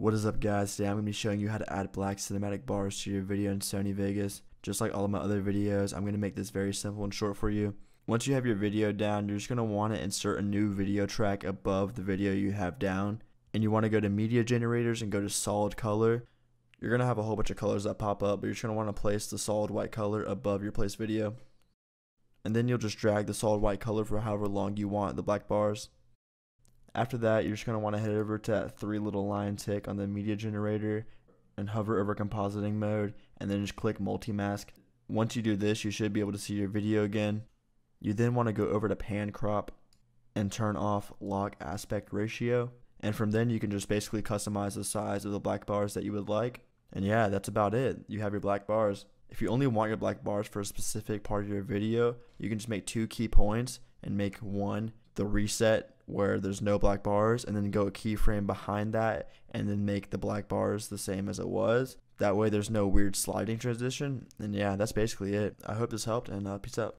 What is up guys, today I'm going to be showing you how to add black cinematic bars to your video in Sony Vegas. Just like all of my other videos, I'm going to make this very simple and short for you. Once you have your video down, you're just going to want to insert a new video track above the video you have down. And you want to go to media generators and go to solid color. You're going to have a whole bunch of colors that pop up, but you're just going to want to place the solid white color above your place video. And then you'll just drag the solid white color for however long you want the black bars. After that, you're just going to want to head over to that three little line tick on the media generator and hover over compositing mode and then just click multi-mask. Once you do this, you should be able to see your video again. You then want to go over to pan crop and turn off lock aspect ratio. And from then you can just basically customize the size of the black bars that you would like. And yeah, that's about it. You have your black bars. If you only want your black bars for a specific part of your video, you can just make two key points and make one the reset where there's no black bars and then go a keyframe behind that and then make the black bars the same as it was. That way there's no weird sliding transition. And yeah, that's basically it. I hope this helped and uh, peace out.